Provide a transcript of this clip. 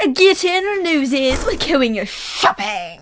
Get in, losers. We're going shopping.